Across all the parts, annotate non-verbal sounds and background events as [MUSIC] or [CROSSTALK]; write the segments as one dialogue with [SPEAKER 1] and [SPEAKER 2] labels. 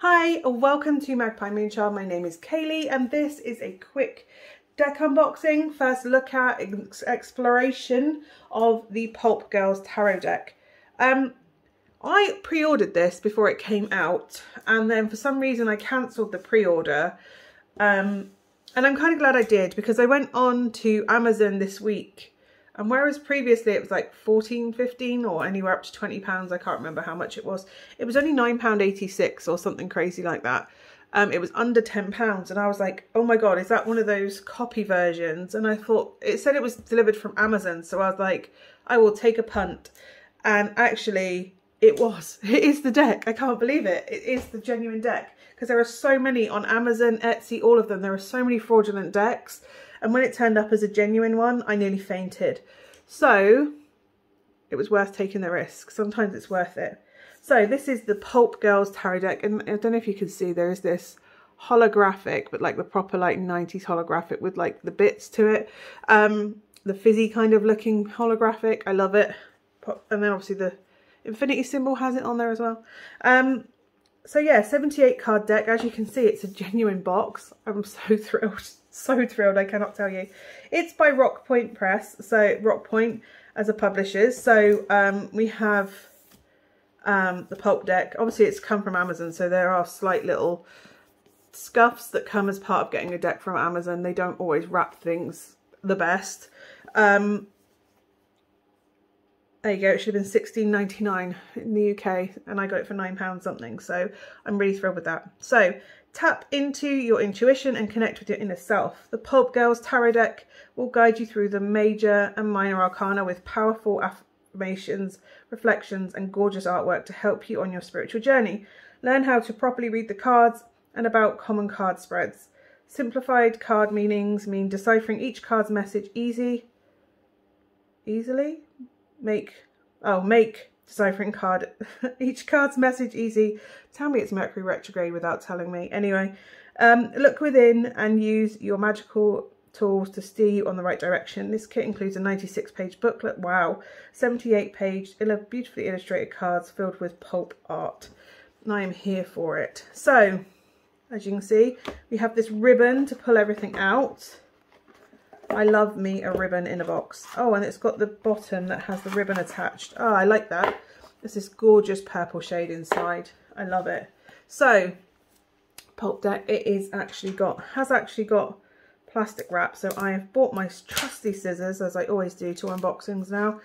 [SPEAKER 1] Hi, welcome to Magpie Moonchild. My name is Kayleigh and this is a quick deck unboxing, first look at ex exploration of the Pulp Girls Tarot deck. Um, I pre-ordered this before it came out and then for some reason I cancelled the pre-order um, and I'm kind of glad I did because I went on to Amazon this week and whereas previously it was like 14, 15 or anywhere up to 20 pounds, I can't remember how much it was. It was only £9.86 or something crazy like that. Um, it was under 10 pounds and I was like, oh my God, is that one of those copy versions? And I thought, it said it was delivered from Amazon. So I was like, I will take a punt. And actually it was, [LAUGHS] it is the deck. I can't believe it. It is the genuine deck because there are so many on Amazon, Etsy, all of them. There are so many fraudulent decks. And when it turned up as a genuine one, I nearly fainted. So it was worth taking the risk. Sometimes it's worth it. So this is the Pulp Girls Tarot deck. And I don't know if you can see, there is this holographic, but like the proper like 90s holographic with like the bits to it. Um, the fizzy kind of looking holographic. I love it. And then obviously the infinity symbol has it on there as well. Um, so yeah, 78 card deck. As you can see, it's a genuine box. I'm so [LAUGHS] thrilled. So thrilled, I cannot tell you. It's by Rock Point Press, so Rock Point as a publishers. So um, we have um, the pulp deck. Obviously, it's come from Amazon, so there are slight little scuffs that come as part of getting a deck from Amazon. They don't always wrap things the best. Um, there you go, it should have been sixteen ninety nine in the UK and I got it for £9 something. So I'm really thrilled with that. So tap into your intuition and connect with your inner self. The Pulp Girls Tarot deck will guide you through the major and minor arcana with powerful affirmations, reflections and gorgeous artwork to help you on your spiritual journey. Learn how to properly read the cards and about common card spreads. Simplified card meanings mean deciphering each card's message easy, easily, make, oh, make deciphering card, [LAUGHS] each card's message easy. Tell me it's Mercury retrograde without telling me. Anyway, um, look within and use your magical tools to steer you on the right direction. This kit includes a 96 page booklet, wow, 78 page, beautifully illustrated cards filled with pulp art. I am here for it. So, as you can see, we have this ribbon to pull everything out. I love me a ribbon in a box. Oh, and it's got the bottom that has the ribbon attached. Oh, I like that. There's this gorgeous purple shade inside. I love it. So, pulp deck, it is actually got, has actually got plastic wrap. So I have bought my trusty scissors, as I always do to unboxings now,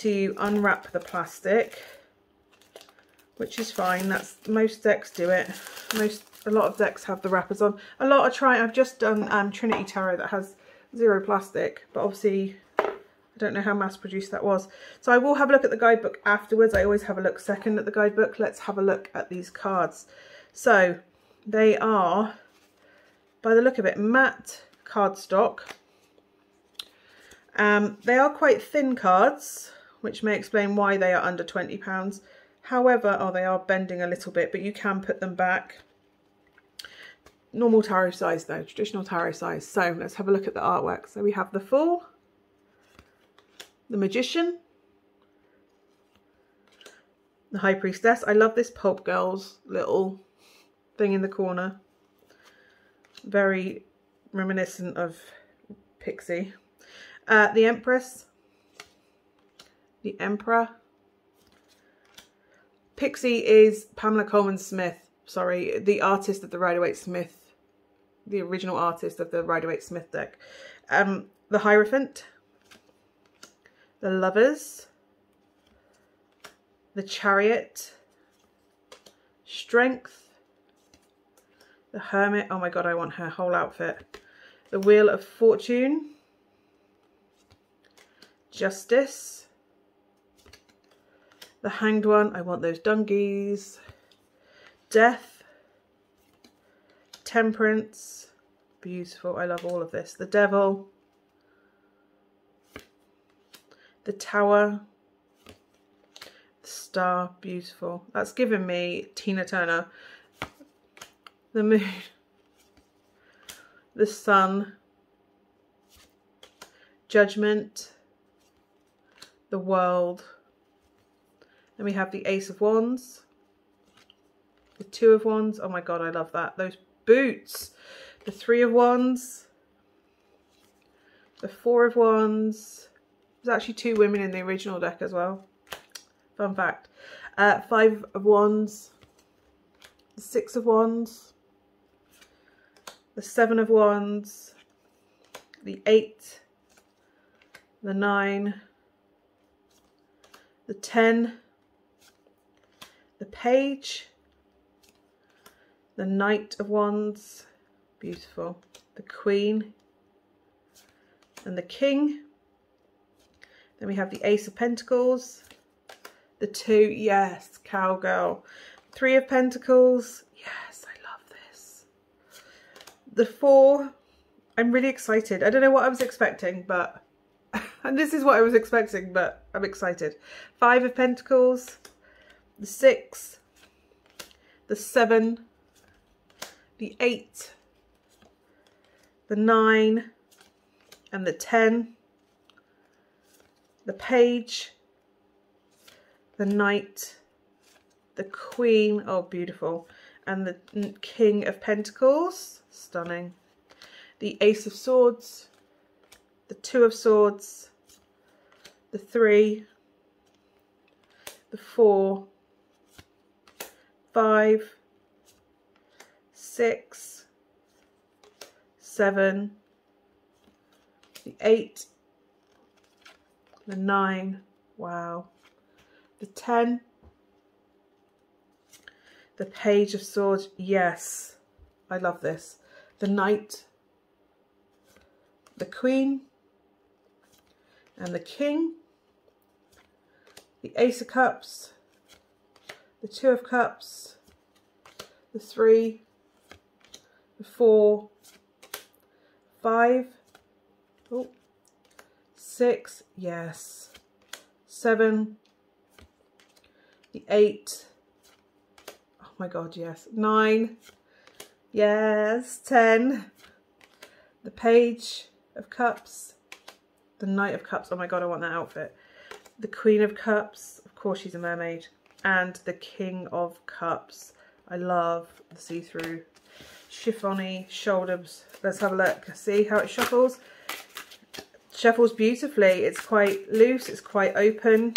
[SPEAKER 1] to unwrap the plastic, which is fine. That's most decks do it. Most, a lot of decks have the wrappers on. A lot of try, I've just done um, Trinity Tarot that has zero plastic, but obviously I don't know how mass produced that was. So I will have a look at the guidebook afterwards. I always have a look second at the guidebook. Let's have a look at these cards. So they are, by the look of it, matte cardstock. Um, they are quite thin cards, which may explain why they are under £20. However, oh, they are bending a little bit, but you can put them back normal tarot size though, traditional tarot size. So let's have a look at the artwork. So we have the Fool, the Magician, the High Priestess. I love this Pulp Girls little thing in the corner. Very reminiscent of Pixie. Uh, the Empress, the Emperor. Pixie is Pamela Colman Smith, sorry, the artist of the Rider-Waite Smith the original artist of the Rider-Waite Smith deck. Um, the Hierophant, the Lovers, the Chariot, Strength, the Hermit, oh my god I want her whole outfit, the Wheel of Fortune, Justice, the Hanged One, I want those dungies, Death, Temperance, beautiful. I love all of this. The Devil, the Tower, the Star, beautiful. That's given me Tina Turner. The Moon, the Sun, Judgment, the World. Then we have the Ace of Wands, The Two of Wands. Oh my God, I love that. Those boots. The Three of Wands. The Four of Wands. There's actually two women in the original deck as well. Fun fact. Uh, five of Wands. The Six of Wands. The Seven of Wands. The Eight. The Nine. The Ten. The Page. The Knight of Wands. Beautiful. The Queen. And the King. Then we have the Ace of Pentacles. The two, yes, cowgirl. Three of Pentacles. Yes, I love this. The four, I'm really excited. I don't know what I was expecting, but, [LAUGHS] and this is what I was expecting, but I'm excited. Five of Pentacles. The six. The seven. The eight. The nine. And the ten the page, the knight, the queen, oh beautiful, and the king of pentacles, stunning, the ace of swords, the two of swords, the three, the four, five, six, seven, the eight, the nine, wow, the 10, the page of swords, yes, I love this, the knight, the queen, and the king, the ace of cups, the two of cups, the three, four, five, oh, six, yes, seven, the eight, oh my god, yes, nine, yes, ten, the page of cups, the knight of cups, oh my god, I want that outfit, the queen of cups, of course she's a mermaid, and the king of cups. I love the see-through chiffony shoulders. Let's have a look. See how it shuffles? Shuffles beautifully. It's quite loose. It's quite open.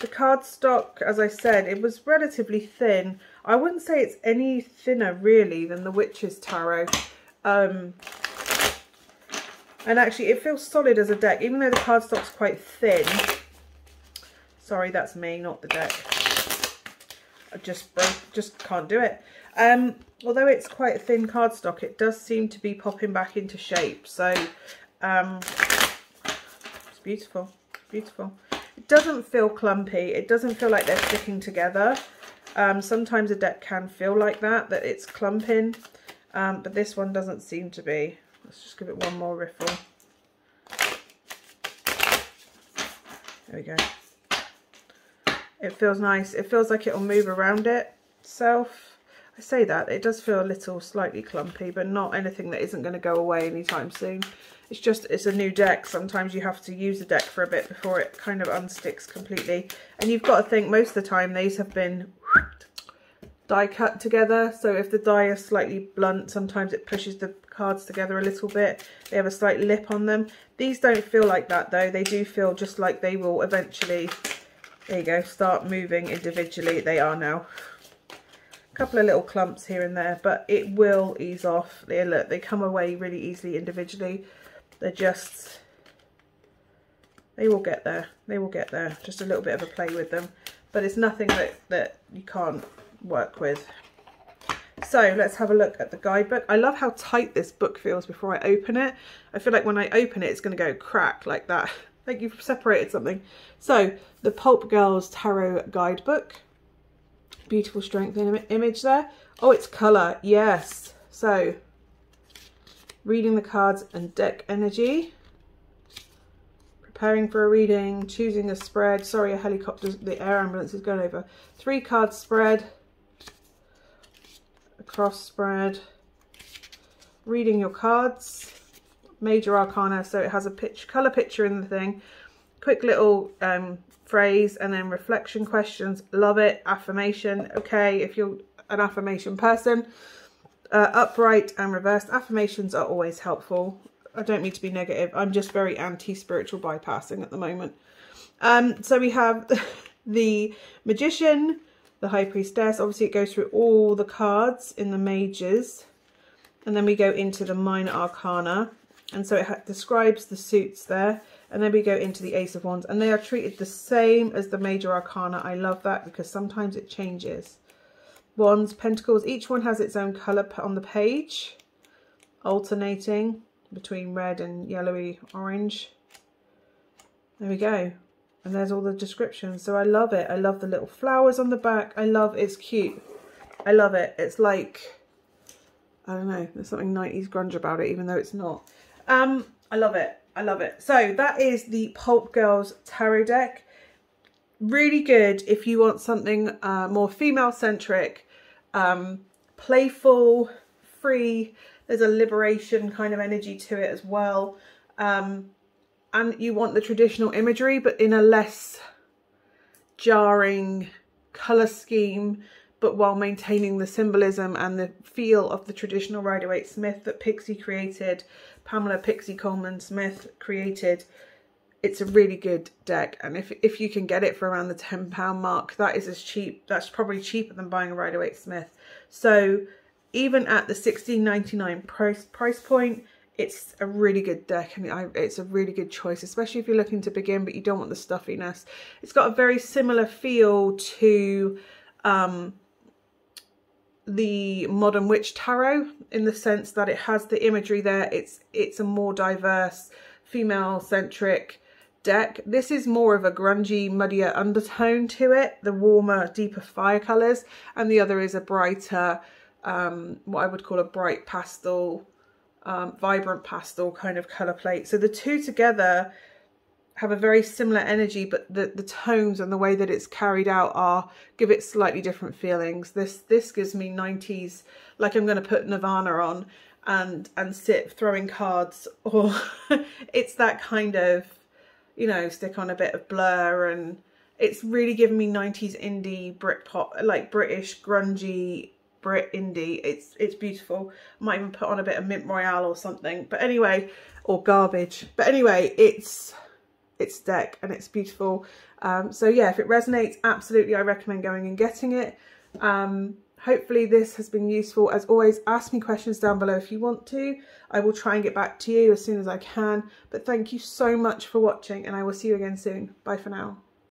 [SPEAKER 1] The cardstock, as I said, it was relatively thin. I wouldn't say it's any thinner, really, than the Witch's Tarot. Um, and actually, it feels solid as a deck, even though the cardstock's quite thin. Sorry, that's me, not the deck. I just just can't do it. Um, although it's quite thin cardstock, it does seem to be popping back into shape. So um, it's beautiful, beautiful. It doesn't feel clumpy. It doesn't feel like they're sticking together. Um, sometimes a deck can feel like that, that it's clumping. Um, but this one doesn't seem to be. Let's just give it one more riffle. There we go. It feels nice. It feels like it'll move around it itself. I say that, it does feel a little slightly clumpy, but not anything that isn't going to go away anytime soon. It's just, it's a new deck. Sometimes you have to use the deck for a bit before it kind of unsticks completely. And you've got to think most of the time these have been die cut together. So if the die is slightly blunt, sometimes it pushes the cards together a little bit. They have a slight lip on them. These don't feel like that though. They do feel just like they will eventually, there you go, start moving individually. They are now couple of little clumps here and there but it will ease off they look they come away really easily individually they're just, they will get there. They will get there. Just a little bit of a play with them. But it's nothing that, that you can't work with. So let's have a look at the guidebook. I love how tight this book feels before I open it. I feel like when I open it, it's going to go crack like that. [LAUGHS] like you've separated something. So the Pulp Girls Tarot Guidebook. Beautiful strength image there. Oh, it's colour. Yes. So reading the cards and deck energy, preparing for a reading, choosing a spread. Sorry, a helicopter, the air ambulance is going over. Three card spread, a cross spread, reading your cards, major arcana, so it has a pitch, color picture in the thing, quick little um, phrase, and then reflection questions. Love it. Affirmation. Okay, if you're an affirmation person. Uh, upright and reversed affirmations are always helpful. I don't mean to be negative. I'm just very anti-spiritual bypassing at the moment. Um, so we have [LAUGHS] the Magician, the High Priestess. Obviously, it goes through all the cards in the Majors. And then we go into the Minor Arcana. And so it describes the suits there. And then we go into the Ace of Wands. And they are treated the same as the Major Arcana. I love that because sometimes it changes. Wands, Pentacles. Each one has its own colour on the page. Alternating between red and yellowy orange. There we go. And there's all the descriptions. So I love it. I love the little flowers on the back. I love it's cute. I love it. It's like, I don't know, there's something 90s grunge about it, even though it's not. Um, I love it. I love it. So that is the Pulp Girls Tarot deck. Really good if you want something uh, more female-centric, um, playful, free. There's a liberation kind of energy to it as well. Um, and you want the traditional imagery but in a less jarring colour scheme but while maintaining the symbolism and the feel of the traditional Rider-Waite-Smith that Pixie created, Pamela Pixie Colman Smith created. It's a really good deck and if, if you can get it for around the £10 mark, that is as cheap, that's probably cheaper than buying a Rider-Waite-Smith. So even at the 16.99 price, price point, it's a really good deck and it's a really good choice, especially if you're looking to begin but you don't want the stuffiness. It's got a very similar feel to um, the Modern Witch Tarot in the sense that it has the imagery there. It's, it's a more diverse, female-centric deck. This is more of a grungy, muddier undertone to it, the warmer, deeper fire colours, and the other is a brighter, um, what I would call a bright pastel um, vibrant pastel kind of colour plate. So the two together have a very similar energy, but the, the tones and the way that it's carried out are give it slightly different feelings. This this gives me 90s, like I'm going to put Nirvana on and and sit throwing cards, [LAUGHS] or it's that kind of, you know, stick on a bit of blur and it's really giving me 90s indie Britpop, like British grungy Brit indie. It's it's beautiful. Might even put on a bit of Mint Royale or something. But anyway, or garbage. But anyway, it's it's deck and it's beautiful. Um, so yeah, if it resonates, absolutely I recommend going and getting it. Um, hopefully this has been useful. As always, ask me questions down below if you want to. I will try and get back to you as soon as I can. But thank you so much for watching and I will see you again soon. Bye for now.